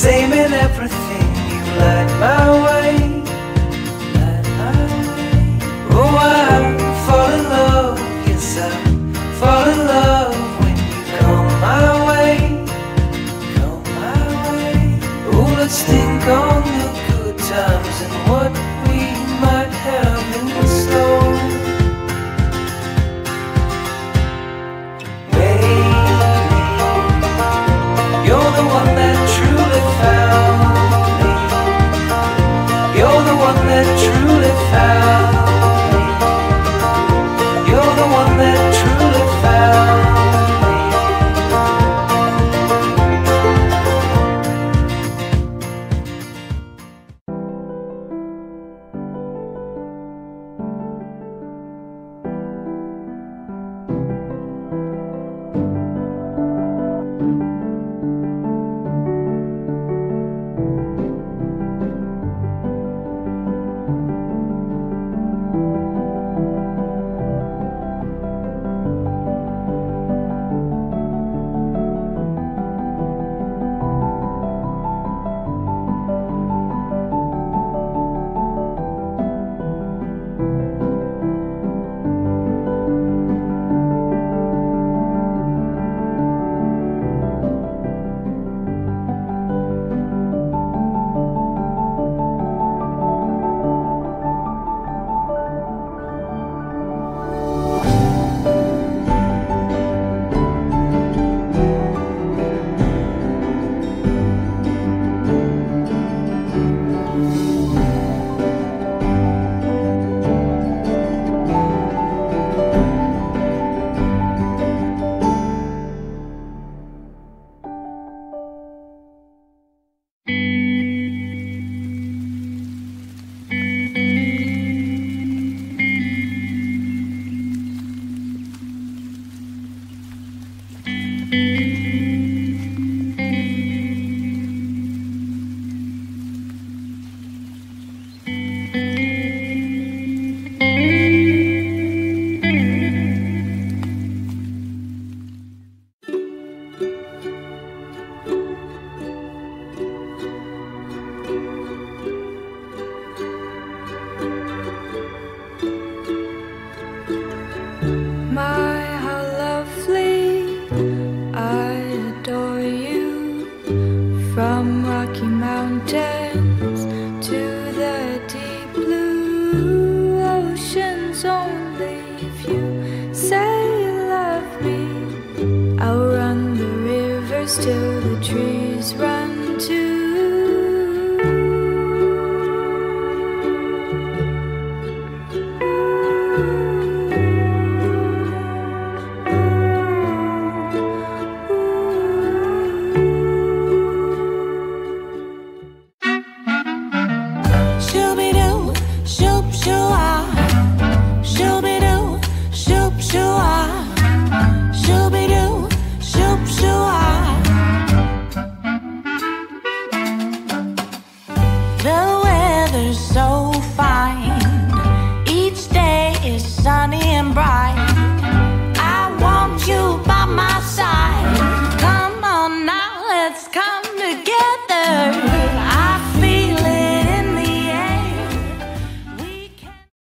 same in everything you light my way. Oh, I fall in love, yes, I fall in love when you come my way. Come my way. Oh, let's think.